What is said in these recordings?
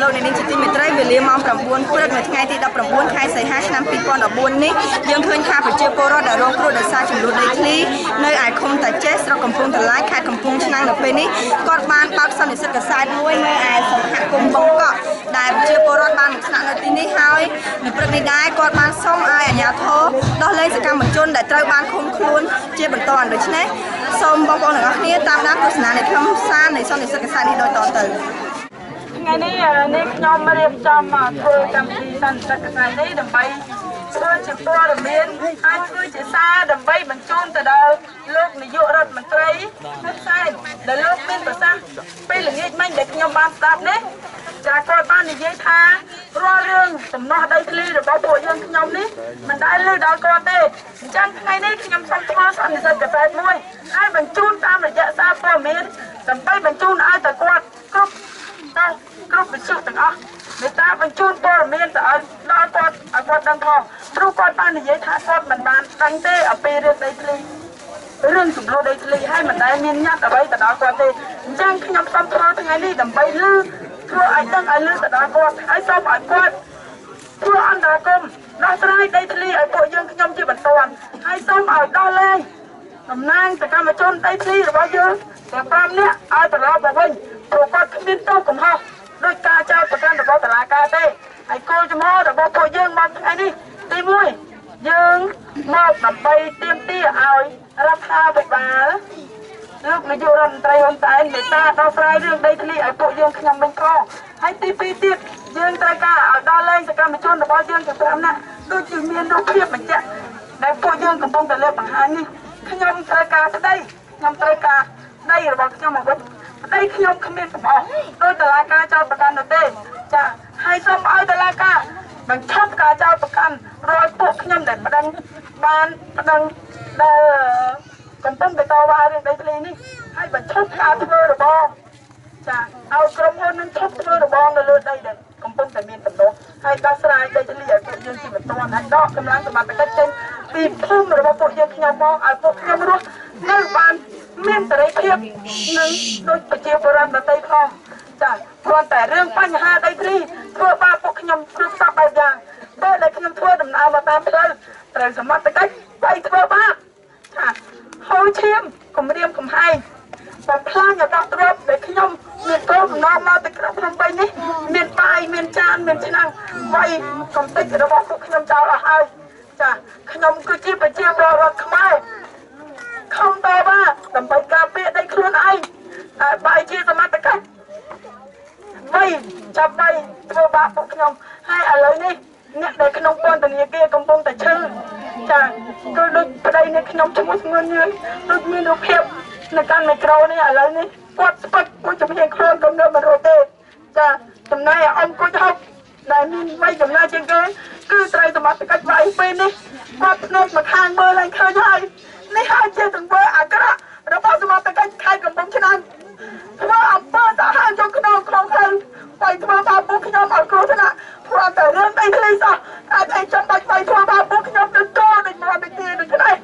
លោកអ្នកនាងជាទីមេត្រីវេលាម៉ោង9ព្រឹកនៅថ្ងៃទី19ខែសីហាឆ្នាំ2014នេះយើងឃើញថាប្រជាពលរដ្ឋដែលរងគ្រោះដោយសារចំនួនដីធ្លីនៅឯឃុំតាចេះស្រុកកំពង់តឡាយខេត្តកំពង់ឆ្នាំងនៅពេលនេះគាត់បានបើកសន្និសីទកសែតមួយនៅឯសហគមន៍បងកក់ដែលប្រជាពលរដ្ឋបានមកស្នាក់នៅទីនេះហើយនៅព្រឹកនេះដែរគាត់បានសុំឲ្យអាជ្ញាធរដោះលែងសកម្មជនដែលត្រូវបានឃុំខ្លួនជាបន្តដូច្នេះសូមបងប្អូនទាំងអស់គ្នាតាមដានទស្សនានៅក្នុងសារនៃសន្និសីទកសែតនេះដូចតទៅ ថ្ងៃនេះនេះខ្ញុំរៀបចំធ្វើកម្មវិធីសន្និសីទកសែតនេះដើម្បីធ្វើជាព័ត៌មានហើយធ្វើជាសារដើម្បីបញ្ជូនទៅដល់លោកនាយករដ្ឋមន្ត្រីហ៊ុនសែនដែលលោកមានប្រសាសន៍ពេលល្ងាចមិញដែលខ្ញុំបានស្ដាប់នេះចាគាត់បាននិយាយថារាល់រឿងសំណោះដីធ្លីរបស់ពួកយើងខ្ញុំនេះមិនដែលលើដល់គាត់ទេអញ្ចឹងថ្ងៃនេះខ្ញុំសូមធ្វើសន្និសីទកសែតមួយហើយបញ្ជូនតាមរយៈសារព័ត៌មានដើម្បីបញ្ជូនឲ្យតែគាត់គ្រប់ទៅ គ្រប់វិសុទ្ធទាំងអស់មេត្តាបញ្ជូនព័ត៌មានទៅឲ្យដល់គាត់ឲ្យគាត់ដឹងផងព្រោះគាត់បាននិយាយថាគាត់មិនបានដឹងទេអំពីរឿងដីធ្លីរឿងចំនួនដីធ្លីហើយមិនដែលមានញត្តិអ្វីទៅដល់គាត់ទេអញ្ចឹងខ្ញុំសូមធ្វើថ្ងៃនេះដើម្បីលឺធ្វើឲ្យដឹងឲ្យលឺទៅដល់គាត់ហើយសូមឲ្យគាត់ធ្វើអន្តរាគមន៍ដោះស្រាយដីធ្លីឲ្យពួកយើងខ្ញុំជាបន្ទាន់ហើយសូមឲ្យដោះលែងតំណាងសកម្មជនដីធ្លីរបស់យើងទាំង5នាក់ឲ្យត្រឡប់មកវិញព្រោះគាត់គ្មានទោសកំហុស ដោយការចោទប្រកាន់របស់តុលាការទេហើយគោលចំហរបស់ពួកយើងមកថ្ងៃនេះទី1យើងមកដើម្បីទាមទារឲ្យរដ្ឋាភិបាលលោកនាយករដ្ឋមន្ត្រីហ៊ុនសែនមេត្តាដោះស្រាយរឿងដីធ្លីឲ្យពួកយើងខ្ញុំវិញផងហើយទី2ទៀតយើងត្រូវការឲ្យដល់លែងសកម្មជនរបស់យើងទាំង5នាក់ដូចជាមានរូបភាពបញ្ជាក់ដែលពួកយើងកំពុងតែលើកបង្ហាញនេះខ្ញុំត្រូវការប្តីខ្ញុំត្រូវការដីរបស់ខ្ញុំមកវិញ ប្តីខ្ញុំគ្មានកំហុសដោយតឡាការចោទប្រកាន់នោះទេចាហើយសូមឲ្យតឡាការបញ្ឈប់ការចោទប្រកាន់រាល់ពួកខ្ញុំដែលប្តឹងបានប្តឹងដែលកំពុងតែតវ៉ារឿងដីធ្លីនេះហើយបញ្ឈប់ការធ្វើរបរចាឲ្យក្រុមហ៊ុននឹងឈប់ធ្វើរបងនៅលើដីដែលកំពុងតែមានដំណោះហើយដោះស្រាយដីធ្លីឲ្យពួកយើងជាបន្តហើយដកកម្លាំងសមត្ថកិច្ចចេញពីភូមិរបស់ពួកយើងខ្ញុំមកឲ្យពួកខ្ញុំរស់នៅបាន មានសេរីភាពនិងដូចប្រជាពលរដ្ឋដទៃផងចាគ្រាន់តែរឿងបញ្ហាដីធ្លីធ្វើបាបពួកខ្ញុំគ្រប់សពបែបយ៉ាងពេលដែលខ្ញុំធ្វើដំណើរមកតាមផ្លូវត្រូវសមត្ថកិច្ចបែកធ្វើបាបចាហូរឈាមគម្រាមកំហែងបំផ្លាញអត្តទ្រព្យដែលខ្ញុំមានកូនដំណើរមកទៅក្នុងភ្នំពេញនេះមានបាយមានចានមានឆ្នាំងវាយកំតិចរបស់ពួកខ្ញុំចោលអស់ហើយចាខ្ញុំគឺជាប្រជាពលរដ្ឋខ្មែរខំតប ដើម្បីការពារដីខ្លួនឯងតែបាយជាសមត្ថកិច្ចបីចាប់បីធ្វើបាបពួកខ្ញុំហើយឥឡូវនេះអ្នកដែលក្នុងពន្ធនាគារកំពុងតែឈឺចាគឺដូចប្តីនេះខ្ញុំឈ្មោះស្ងួនញឿនដូចមានរូបភាពនៅកាន់មីក្រូនេះឥឡូវនេះគាត់ស្ពឹកមួយចំហៀងខ្លួនក៏នៅមិនរត់ទេចាចំណែកអ៊ំគួចហុកដែលមានវ័យចំណាយជាងគេគឺត្រូវសមត្ថកិច្ចវាយពេលនេះគាត់ភ្នែកមកខាងមើលឡើងឃើញហើយនេះហើយជាទង្វើអាក្រក់ របស់សមត្ថកិច្ចខេត្តកំពង់ឆ្នាំងធ្វើអំពើសាហាវចុងខ្នងក្នុងផ្លូវបៃធ្វើបាបពួកខ្ញុំឲ្យគ្រោះថ្នាក់ព្រោះតែរឿងដីធ្លីសោះអាចឯងចាំបាច់បៃធ្វើបាបពួកខ្ញុំទៅតដូចមកដូចទីដូចនេះ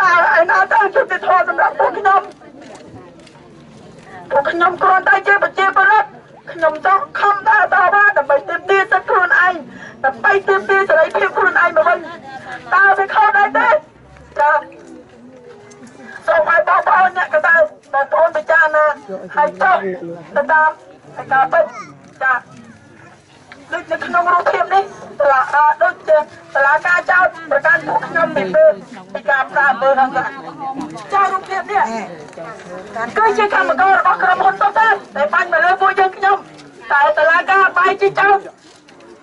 តើឯណាទៅយុទ្ធធម៌សម្រាប់ពួកខ្ញុំពួកខ្ញុំគ្រាន់តែជាប្រជាពលរដ្ឋខ្ញុំចង់ខំដើរតវ៉ាដើម្បីទាមទារសិទ្ធិខ្លួនឯងដើម្បីទាមទារសេរីភាពខ្លួនឯងមកវិញតើវាខុសដែរទេចាសូមឲ្យបងប្អូនអ្នកកតើបងប្អូនពិចារណា ហើយចុះទៅតាមឯកាពិតចាដូចនៅក្នុងរូបភាពនេះតឡាដូចជាតឡាការចោតប្រកាន់ពួកខ្ញុំពីពេលពីការប្រើមើលហ្នឹងចោលរូបភាពនេះគឺជាកម្មកររបស់ក្រុមហ៊ុនសុទ្ធតែដែលបាញ់មកលើពួកយើងខ្ញុំតែតឡាការបាយជាចោត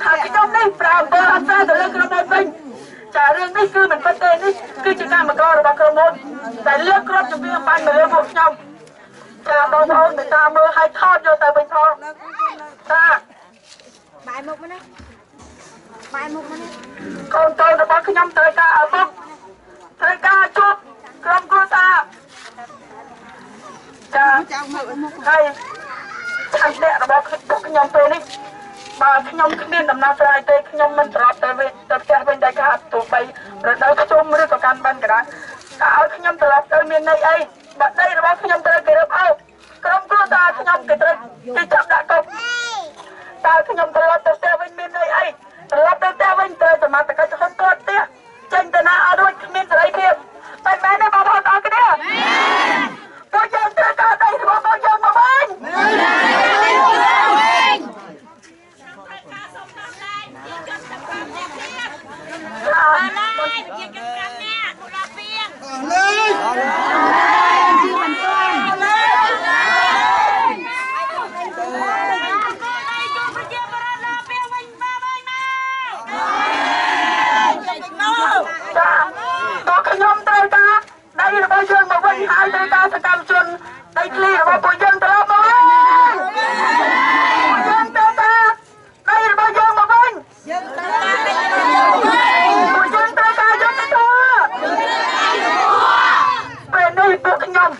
ថាខ្ញុំនេះប្រើអំពើអសាទៅលើក្រុមហ៊ុនវិញចារឿងនេះគឺមិនពិតទេនេះគឺជាកម្មកររបស់ក្រុមហ៊ុនតែលើកគ្រាប់ជំនាញបាញ់មកលើពួកខ្ញុំចា បងប្អូនទៅតាមមើលឲ្យថតយកទៅវិញផងចាបាយមុខមកណាបាយមុខមកណាកូនកូនរបស់ខ្ញុំត្រូវការឪពុកត្រូវការជួបក្រុមគ្រួសារចាចៅមកមុខហើយឆន្ទៈរបស់ពួកខ្ញុំពេលនេះបើខ្ញុំគ្មានដំណោះស្រាយទេខ្ញុំមិនត្រឡប់ទៅវិញទៅផ្ទះវិញតែខាទោះបីរដូវខ្ជុំឬក៏កាន់បានក៏ដោយតែឲ្យខ្ញុំត្រឡប់ទៅមានន័យអីបើដីរបស់ខ្ញុំត្រូវគេរឹបអោប ក្រុមគ្រួសារខ្ញុំគេត្រូវគេចាប់ដាក់គុកតើខ្ញុំត្រឡប់ទៅផ្ទះវិញមានន័យអីត្រឡប់ទៅផ្ទះវិញត្រូវសមត្ថកិច្ចហត់គាត់ផ្ទះចេញទៅណាអត់រួចគ្មានសេរីភាពបែបមែនទេបងប្អូនអរគ្នាពួកយើងត្រូវការដីរបស់ពួកយើងមកវិញចាតោះខ្ញុំត្រូវការដីរបស់យើងមកវិញហើយត្រូវការសកម្មជនដីធ្លីរបស់ពួកយើងត្រឡប់មកវិញពួកយើងត្រូវការដីរបស់យើងមកវិញពួកយើងត្រូវការយុត្តិធម៌ពេលនេះពួកខ្ញុំ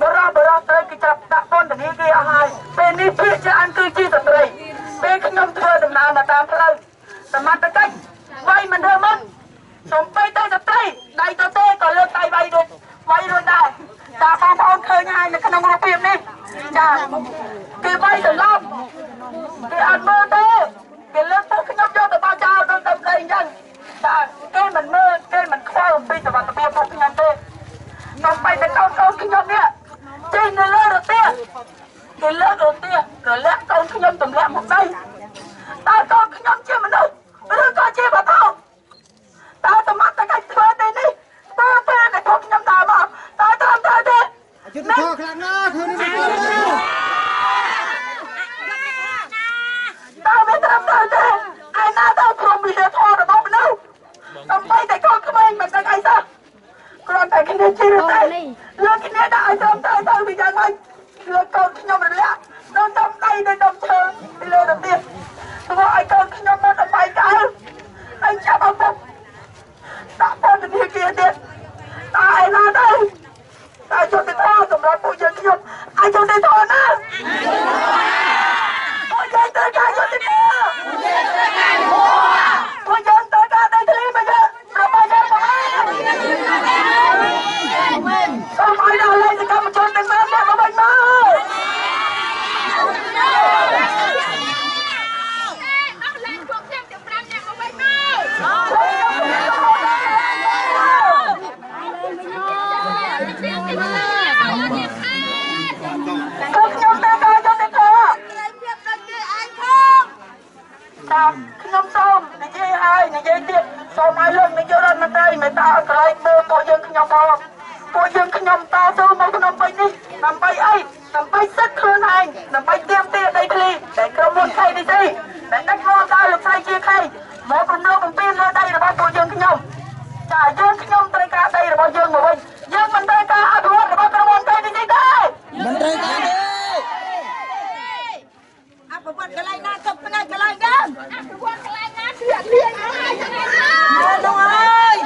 បរោះបរោះត្រូវគេចាប់ដាក់ពន្ធនាគារអស់ហើយពេលនេះភាគច្រើនគឺជាស្ត្រីពេលខ្ញុំធ្វើដំណើរមកតាមផ្លូវ សមត្ថកិច្ចវាយមិនធ្វើមុនសំបីទៅស្ត្រីដៃទៅទេក៏លើកដៃវាយដូចវាយរួចដែរចាបងប្អូនឃើញហើយនៅក្នុងរូបភាពនេះចាគេវាយសន្លប់គេអត់មើលទេគេលើកទៅខ្ញុំយកទៅបោះចោលដូចទៅគេអញ្ចឹងចាគេមិនមើលគេមិនខ្វល់ពីសុខភាពរបស់ខ្ញុំទេសំបីតែកូនកូនខ្ញុំនេះចេញនៅលើរទេះគេលើករទេះក៏លាក់កូនខ្ញុំទម្លាក់មកដីតើកូនខ្ញុំជាមនុស្ស ឬក៏ជាបតោតើសមត្ថកិច្ចធ្វើទេនេះតើពេលដែលពួកខ្ញុំដើរមកតើត្រឹមត្រូវទេយុទ្ធធរខ្លាំងណាស់ធ្វើនេះមិនត្រូវទេតើវាត្រឹមត្រូវទេឯណាទៅព្រមវិហារធម៌របស់មនុស្សដើម្បីតែកូនក្មេងមិនដឹងអីសោះគ្រាន់តែគ្នាជឿតែលើគ្នាដាក់ឲ្យត្រឹមត្រូវទៅវាយ៉ាងម៉េចលើកូនខ្ញុំរលាក់នៅតាមដៃនៅតាមឈើពីលើទៅទៀតធ្វើឲ្យកូនខ្ញុំមក ដល់បាយកៅហើយចាប់អពុកដាក់ពន្ធនាគារទៀតតើឯណាទៅតើយុទ្ធធម៌សម្រាប់ពួកយើងខ្ញុំអាចយុទ្ធធម៌ណាពួកយើងត្រូវការយុទ្ធធម៌ពួកយើងត្រូវការដីធ្លីមកយើងរបស់យើងមកហើយសូមឲ្យដល់លេខសកម្មជនទាំងម៉ាអ្នកមកវិញមក ពួកខ្ញុំត្រូវការយុទ្ធធម៌ចាខ្ញុំសូមនិយាយហើយនិយាយទៀតសូមឲ្យលោកនាយករដ្ឋមន្ត្រីមេត្តាឲ្យកន្លែងមើលពួកយើងខ្ញុំផងពួកយើងខ្ញុំតស៊ូមកក្នុងពេញនេះដើម្បីអីដើម្បីសិទ្ធិខ្លួនឯងដើម្បីទាមទារដីធ្លីដែលក្រុមហ៊ុន KDC ដែលដឹកនាំដោយលោកស្រីជាខេមកប្រមូលបំពេញលើដីរបស់ពួកយើងខ្ញុំចាយើងខ្ញុំត្រូវការដីរបស់យើងមកវិញយើងមិនត្រូវការអភិវឌ្ឍរបស់ក្រុមហ៊ុន KDC ទេ មិនត្រូវការទេ អភិវឌ្ឍកន្លែងណាចុះផ្នែកកន្លែងហ្នឹងអភិវឌ្ឍកន្លែងណាជាលៀងហើយហ្នឹងហើយ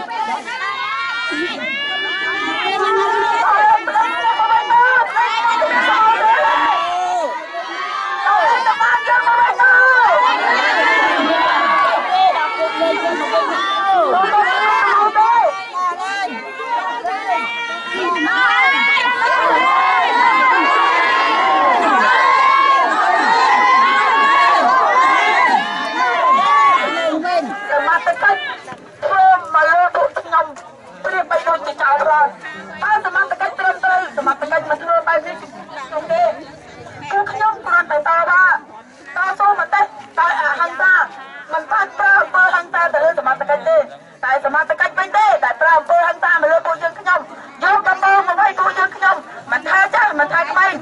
សមត្ថកិច្ចធ្វើមកលើពួកខ្ញុំព្រៀបបី ដូចជាចោលរាល់បើសមត្ថកិច្ចត្រឹមត្រូវសមត្ថកិច្ចមិនធ្វើបែបនេះខ្ញុំទេគឺខ្ញុំគ្រាន់តែតថាតស៊ូមតិតែអហិង្សាមិនបាច់ប្រើអំពើហិង្សាទៅលើសមត្ថកិច្ចទេតែសមត្ថកិច្ចវិញទេដែលប្រើអំពើហិង្សាមកលើពួកយើងខ្ញុំយកដំណងមកឲ្យពួកយើងខ្ញុំមិនថាចាស់មិនថាក្មេង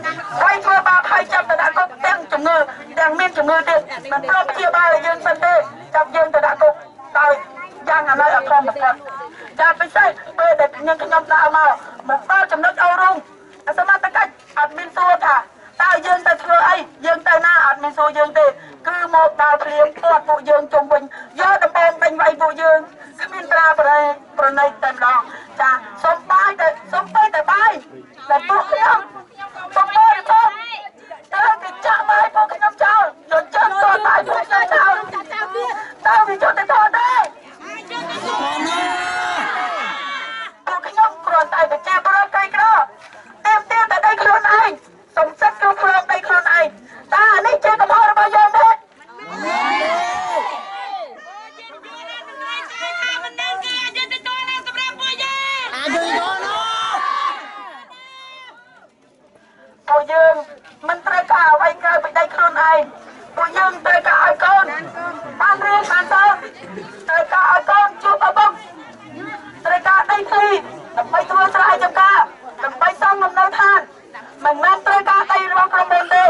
វាយធ្វើបាបហើយចាប់ទៅដាក់គុកទាំងជំងឺទាំងមានជំងឺទៀតមិនព្រមព្យាបាលឲ្យយើងសិនទេចាប់យើងទៅដាក់គុកដោយយ៉ាងអាណ័យអក្រមបំផុតចាពិសេសពេល ដែលខ្ញុំខ្ញុំដើរមកមកដល់ចំណុចអូរុងអសមត្ថកិច្ចអត់មានសួរថាតើយើងទៅធ្វើអីយើងទៅណាអត់មានសួរយើងទេគឺមកដល់ភ្លាមគាត់ពួកយើងជុំវិញយកដំបងដេញវាយពួកយើងគ្មានត្រាប្រណីប្រណីតែម្ដងចាសុំបាយទៅសុំទៅតែបាយតែពួកខ្ញុំសុំបាយទៅតើគេចាក់បាយពួកខ្ញុំចោលយកចិត្តតបាយពួកខ្ញុំចោលតើវាយកទៅថតទេពួកខ្ញុំគ្រាន់តែប្រជាពលរដ្ឋក្រីក្រទៀមទៀមតែដីខ្លួនឯងសំសិទ្ធគ្រប់គ្រងដីខ្លួនឯងតើអានេះជាកំហុសរបស់យើងទេ ឯងពួកយើងត្រូវការឲ្យកូនបានរៀនបានតត្រូវការឲ្យកូនជួបឪពុកត្រូវការដីធ្លីដើម្បីធ្វើស្រែចម្ការដើម្បីសង់លំនៅឋានមិនមែនត្រូវការដីរបស់ក្រុមហ៊ុនទេ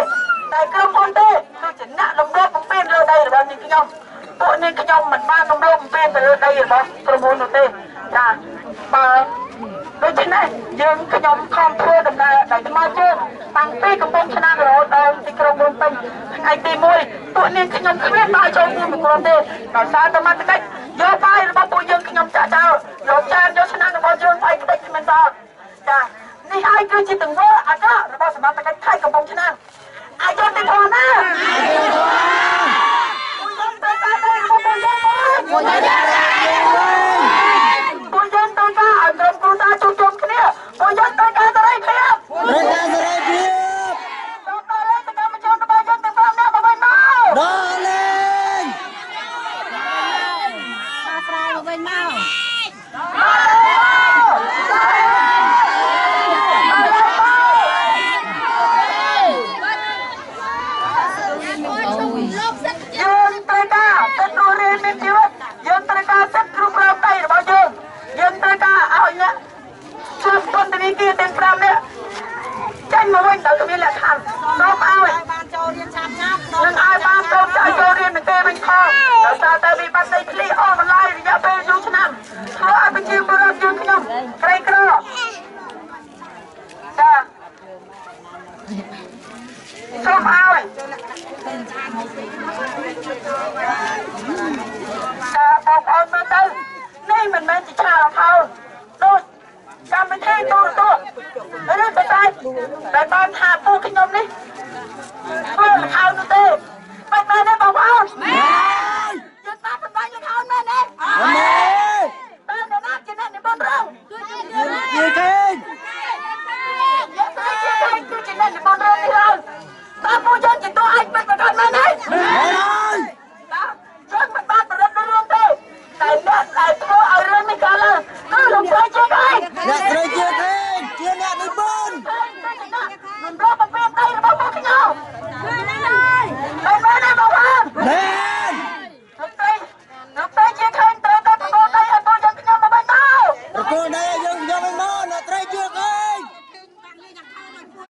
តែក្រុមហ៊ុនទេគឺ ជាអ្នកលំដប់បំពេញលើដីរបស់នាងខ្ញុំពួកនាងខ្ញុំមិនបានលំដប់បំពេញទៅលើដីរបស់ក្រុមហ៊ុននោះទេចាបើដូច្នេះយើងខ្ញុំខំធ្វើដំណើរដោយថ្មើរជើងតាំងពីកំពង់ឆ្នាំរហូតដល់ទីក្រុងភ្នំពេញថ្ងៃទី1ពួកនាងខ្ញុំគ្មានបាយចូលរួមមួយគ្រាន់ទេដោយសារតែមតិកិច្ចយកបាយរបស់ពួកយើងខ្ញុំចាក់ចោលយកចានយកឆ្នាំរបស់យើងបាយក្តិចគ្មានសល់ចានេះហើយគឺជាទង្វើអាក្រក់របស់សមត្ថកិច្ចខេត្តកំពង់ឆ្នាំអាយុតិធម៌ណាពួកយើងត្រូវការតែរបស់ពួកយើងមកពួកយើងពួកយើងត្រូវការឲ្យក្រុមគ្រួសារជួបជុំគ្នាពួកយើងត្រូវការសេរីភាព ត្រូវការសេរីភាព សូមដល់លេខសកម្មជនរបស់យើងទាំង5នាក់មកវិញមក ដល់លេង យើងត្រូវការសិទ្ធិរស់រានមានជីវិតយើងត្រូវការសិទ្ធិគ្រប់គ្រងដីរបស់យើងយើងត្រូវការឲ្យអ្នកជាប់ពន្ធនាគារទាំង5នាក់ចេញមកវិញដោយគ្មានលក្ខខណ្ឌសូមឲ្យ បានចូលរៀនឆាប់ឆាប់ នឹងឲ្យបានចូលចៅចូលរៀននឹងគេវិញផងដោយសារតែវិបត្តិដីធ្លីអស់បន្លាយរយៈពេលយូរឆ្នាំធ្វើឲ្យប្រជាពលរដ្ឋយើងខ្ញុំក្រីក្រចាសូមឲ្យចាបងប្អូនមើលទៅនេះមិនមែនជាឆាលខោដូចកម្មវិធី ទូរទស្សន៍ឬក៏តែដែលបានថាពួកខ្ញុំនេះធ្វើលខោនោះទេ